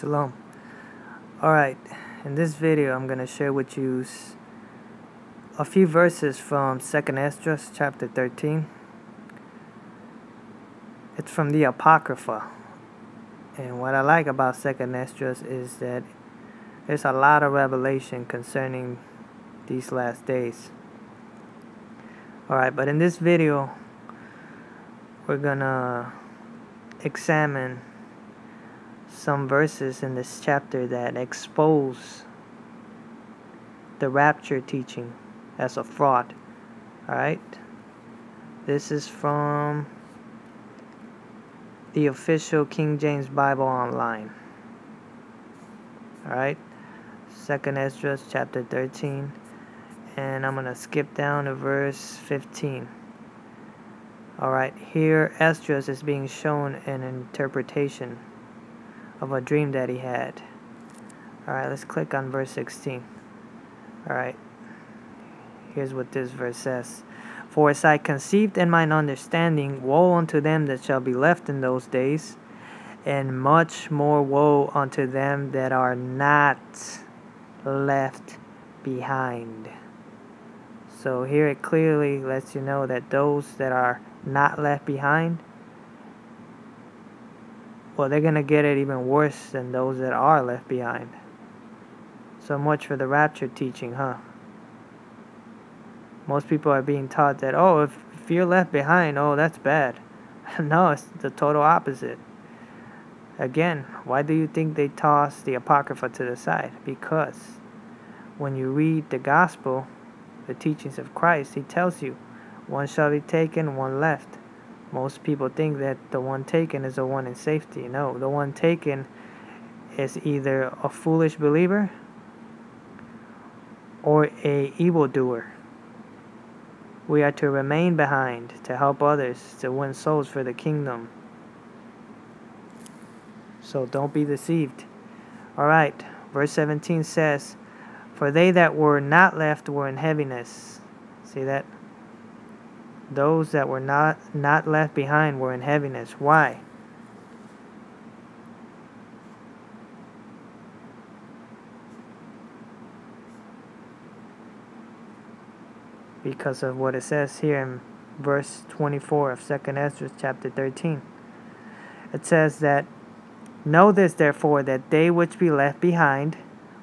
Shalom. Alright, in this video I'm going to share with you a few verses from 2nd Esdras chapter 13. It's from the Apocrypha. And what I like about 2nd Esdras is that there's a lot of revelation concerning these last days. Alright, but in this video we're going to examine some verses in this chapter that expose the rapture teaching as a fraud. Alright? This is from the official King James Bible online. Alright? Second Esdras chapter 13. And I'm going to skip down to verse 15. Alright, here Esdras is being shown an interpretation of a dream that he had. Alright, let's click on verse 16. Alright, here's what this verse says. For as I conceived in mine understanding, woe unto them that shall be left in those days, and much more woe unto them that are not left behind. So here it clearly lets you know that those that are not left behind well, they're going to get it even worse than those that are left behind. So much for the rapture teaching, huh? Most people are being taught that, oh, if, if you're left behind, oh, that's bad. no, it's the total opposite. Again, why do you think they toss the Apocrypha to the side? Because when you read the Gospel, the teachings of Christ, He tells you, one shall be taken, one left. Most people think that the one taken is the one in safety. No, the one taken is either a foolish believer or a evildoer. We are to remain behind to help others to win souls for the kingdom. So don't be deceived. All right, verse 17 says, For they that were not left were in heaviness. See that? Those that were not, not left behind were in heaviness. Why? Because of what it says here in verse 24 of 2nd Ezra chapter 13. It says that, Know this therefore, that they which be left behind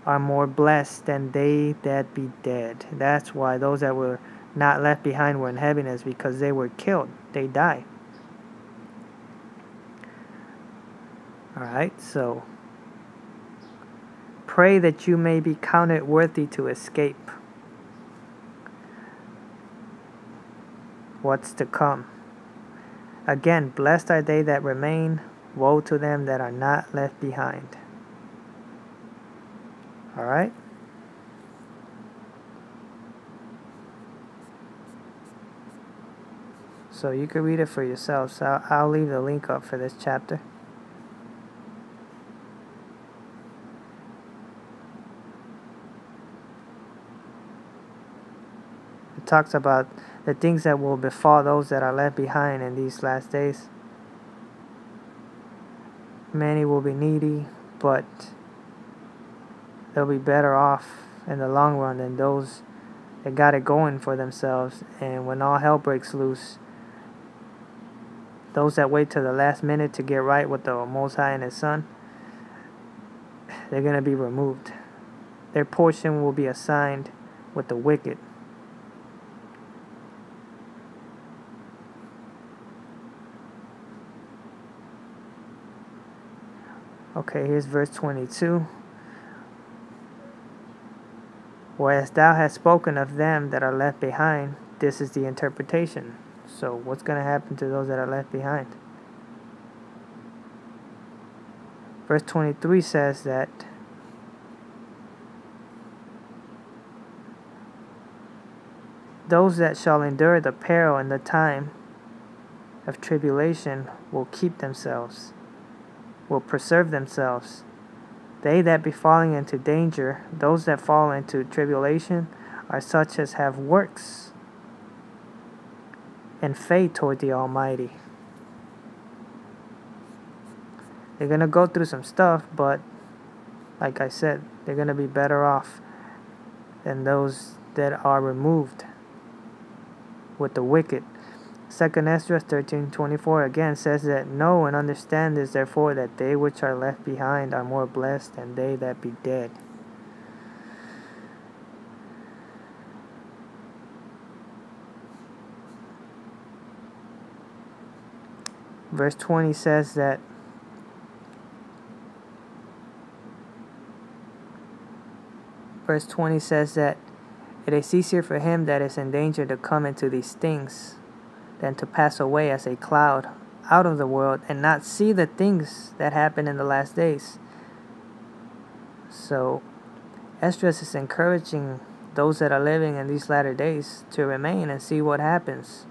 are more blessed than they that be dead. That's why those that were not left behind were in heaviness because they were killed. They died. Alright, so pray that you may be counted worthy to escape what's to come. Again, blessed are they that remain, woe to them that are not left behind. Alright? So you can read it for yourself. So I'll, leave the link up for this chapter. It talks about the things that will befall those that are left behind in these last days. Many will be needy, but they'll be better off in the long run than those that got it going for themselves. And when all hell breaks loose, those that wait to the last minute to get right with the Most High and His Son, they're going to be removed. Their portion will be assigned with the wicked. Okay, here's verse 22. Whereas thou hast spoken of them that are left behind, this is the interpretation. So, what's going to happen to those that are left behind? Verse 23 says that those that shall endure the peril in the time of tribulation will keep themselves, will preserve themselves. They that be falling into danger, those that fall into tribulation, are such as have works and faith toward the Almighty. They're going to go through some stuff, but like I said, they're going to be better off than those that are removed with the wicked. Second Esdras 13:24 again says that know and understand this therefore that they which are left behind are more blessed than they that be dead. Verse 20 says that verse 20 says that it is easier for him that is in danger to come into these things than to pass away as a cloud out of the world and not see the things that happen in the last days. So, Esdras is encouraging those that are living in these latter days to remain and see what happens.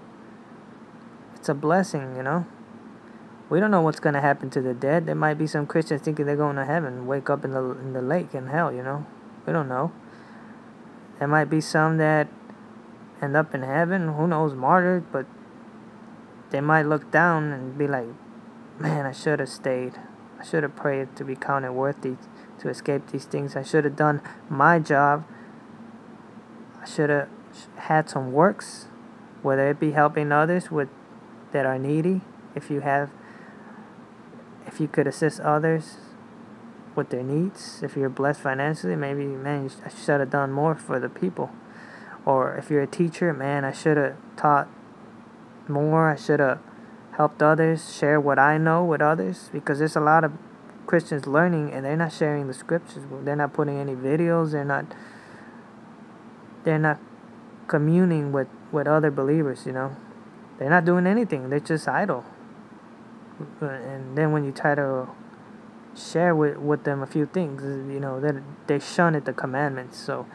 It's a blessing, you know. We don't know what's going to happen to the dead. There might be some Christians thinking they're going to heaven, wake up in the in the lake in hell, you know. We don't know. There might be some that end up in heaven, who knows, martyred, but they might look down and be like, man, I should have stayed. I should have prayed to be counted worthy to escape these things. I should have done my job. I should have had some works, whether it be helping others with that are needy. If you have, if you could assist others with their needs, if you're blessed financially, maybe man, I should have done more for the people. Or if you're a teacher, man, I should have taught more. I should have helped others, share what I know with others because there's a lot of Christians learning and they're not sharing the scriptures. They're not putting any videos. They're not they're not communing with with other believers, you know. They're not doing anything. They're just idle. And then when you try to share with, with them a few things, you know, they they shun at the commandments. So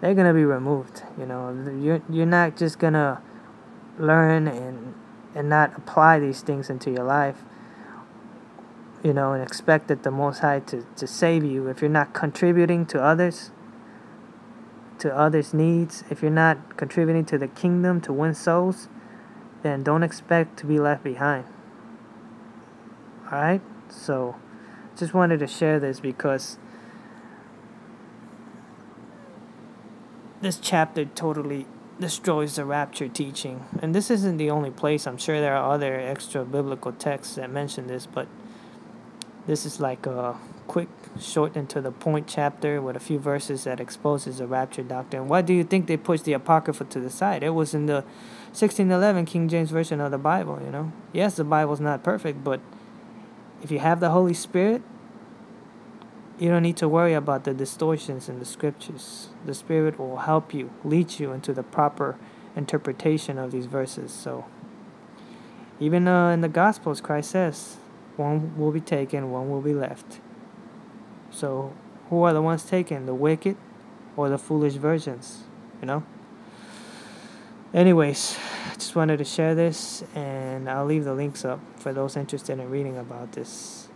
they're going to be removed, you know. You're you're not just going to learn and and not apply these things into your life you know and expect that the most high to, to save you if you're not contributing to others to others needs if you're not contributing to the kingdom to win souls then don't expect to be left behind all right so just wanted to share this because this chapter totally destroys the rapture teaching. And this isn't the only place. I'm sure there are other extra biblical texts that mention this, but this is like a quick, short and to the point chapter with a few verses that exposes the rapture doctrine. Why do you think they pushed the Apocrypha to the side? It was in the 1611 King James Version of the Bible, you know? Yes, the Bible's not perfect, but if you have the Holy Spirit, you don't need to worry about the distortions in the scriptures. The Spirit will help you, lead you into the proper interpretation of these verses. So, even uh, in the Gospels, Christ says, one will be taken, one will be left. So, who are the ones taken? The wicked or the foolish virgins? You know? Anyways, I just wanted to share this, and I'll leave the links up for those interested in reading about this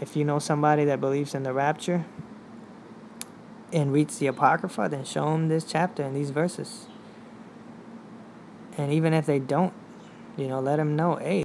if you know somebody that believes in the rapture and reads the Apocrypha, then show them this chapter and these verses. And even if they don't, you know, let them know, hey,